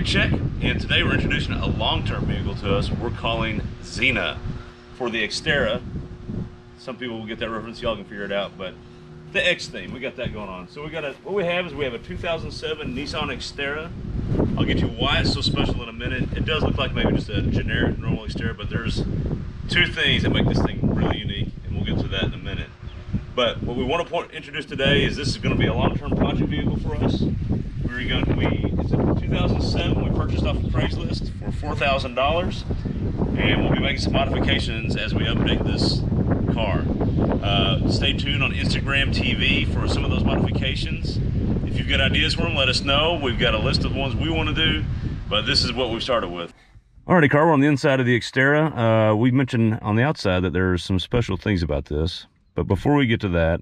Brake Check, and today we're introducing a long-term vehicle to us we're calling Xena for the Xterra. Some people will get that reference, y'all can figure it out, but the X theme, we got that going on. So we got a, what we have is we have a 2007 Nissan Xterra. I'll get you why it's so special in a minute. It does look like maybe just a generic normal Xterra, but there's two things that make this thing really unique, and we'll get to that in a minute. But what we want to point, introduce today is this is going to be a long-term project vehicle for us. We're going we it's a 2007. We purchased off of Craigslist for $4,000, and we'll be making some modifications as we update this car. Uh, stay tuned on Instagram TV for some of those modifications. If you've got ideas for them, let us know. We've got a list of ones we want to do, but this is what we've started with. Alrighty, car, we're on the inside of the Xterra. Uh, we mentioned on the outside that there's some special things about this. But before we get to that,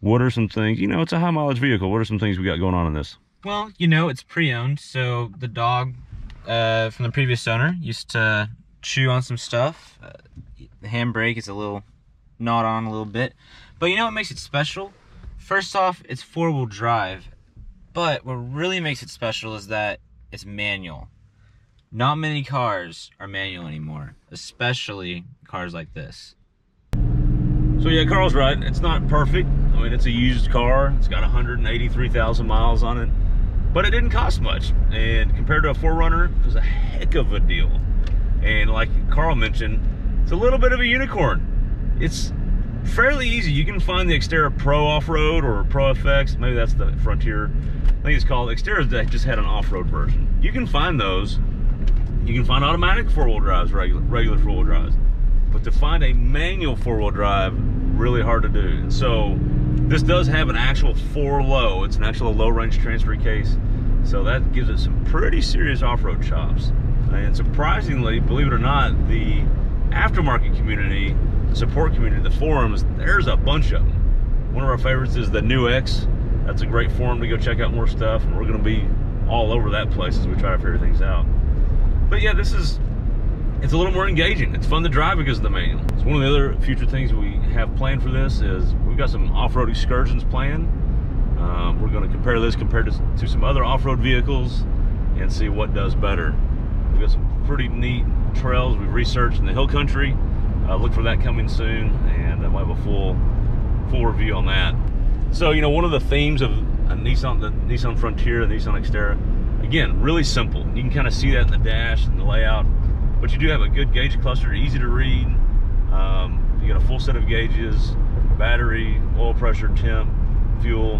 what are some things, you know, it's a high mileage vehicle. What are some things we got going on in this? Well, you know, it's pre-owned, so the dog uh, from the previous owner used to chew on some stuff. Uh, the handbrake is a little gnawed on a little bit. But you know what makes it special? First off, it's four-wheel drive. But what really makes it special is that it's manual. Not many cars are manual anymore, especially cars like this. So yeah, Carl's right. It's not perfect. I mean, it's a used car. It's got 183,000 miles on it, but it didn't cost much. And compared to a 4Runner, it was a heck of a deal. And like Carl mentioned, it's a little bit of a unicorn. It's fairly easy. You can find the Xterra Pro Off-Road or Pro-4X. Maybe that's the Frontier. I think it's called. Xterra's that just had an off-road version. You can find those. You can find automatic four-wheel drives, regular, regular four-wheel drives. But to find a manual four-wheel drive, really hard to do. And so this does have an actual four low. It's an actual low range transfer case. So that gives it some pretty serious off-road chops. And surprisingly, believe it or not, the aftermarket community, the support community, the forums, there's a bunch of them. One of our favorites is the New X. That's a great forum to go check out more stuff. And we're gonna be all over that place as we try to figure things out. But yeah, this is it's a little more engaging. It's fun to drive because of the manual. It's one of the other future things we have planned for this is we've got some off-road excursions planned. Um, we're going to compare this compared to, to some other off-road vehicles and see what does better. We've got some pretty neat trails we've researched in the hill country. Uh, look for that coming soon and uh, we'll have a full full review on that. So, you know, one of the themes of a Nissan, the Nissan Frontier, the Nissan Xterra, again, really simple. You can kind of see that in the dash and the layout but you do have a good gauge cluster, easy to read. Um, you got a full set of gauges, battery, oil pressure, temp, fuel,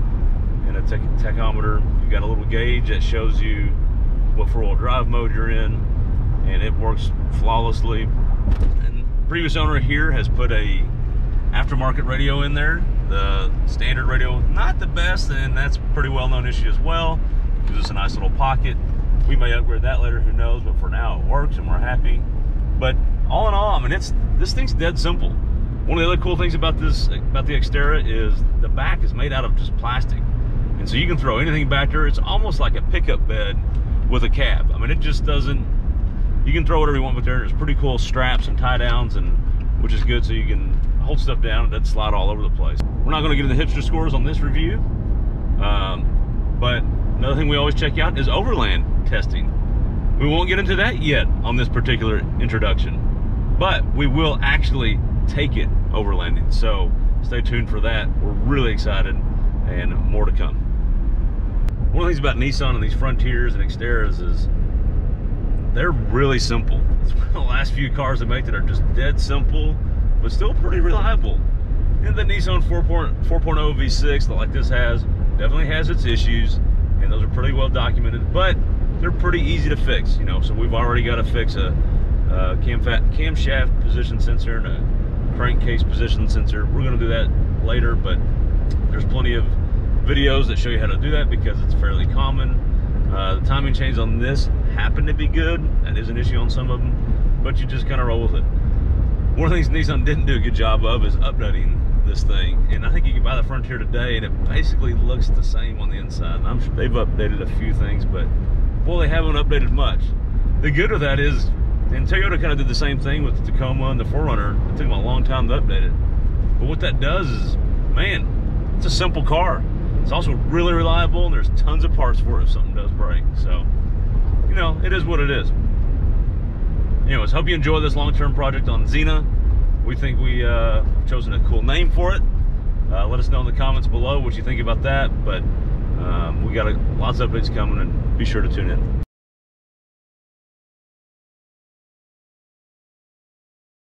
and a tachometer. You've got a little gauge that shows you what four-wheel drive mode you're in, and it works flawlessly. And previous owner here has put a aftermarket radio in there. The standard radio, not the best, and that's pretty well-known issue as well. Gives us a nice little pocket we may upgrade that later, who knows? But for now, it works and we're happy. But all in all, I mean, it's this thing's dead simple. One of the other cool things about this, about the Xterra, is the back is made out of just plastic, and so you can throw anything back there. It's almost like a pickup bed with a cab. I mean, it just doesn't. You can throw whatever you want back there. There's pretty cool straps and tie downs, and which is good, so you can hold stuff down and doesn't slide all over the place. We're not going to get into the hipster scores on this review, um, but Another thing we always check out is overland testing. We won't get into that yet on this particular introduction, but we will actually take it overlanding. So stay tuned for that. We're really excited and more to come. One of the things about Nissan and these Frontiers and Xterras is they're really simple. It's one of the last few cars they make that are just dead simple, but still pretty reliable. And the Nissan 4.0 V6 that like this has definitely has its issues, and those are pretty well documented, but they're pretty easy to fix, you know. So we've already got to fix a, a cam camshaft position sensor and a crankcase position sensor. We're going to do that later, but there's plenty of videos that show you how to do that because it's fairly common. Uh, the timing chains on this happen to be good. That is an issue on some of them, but you just kind of roll with it. One of the things Nissan didn't do a good job of is updating this thing. And I think you can buy the Frontier today and it basically looks the same on the inside. I'm sure they've updated a few things, but boy, they haven't updated much. The good of that is, and Toyota kind of did the same thing with the Tacoma and the 4Runner. It took them a long time to update it. But what that does is, man, it's a simple car. It's also really reliable and there's tons of parts for it if something does break. So, you know, it is what it is. Anyways, hope you enjoy this long-term project on Xena. We think we uh, chosen a cool name for it. Uh, let us know in the comments below what you think about that. But um, we got a, lots of updates coming, and be sure to tune in.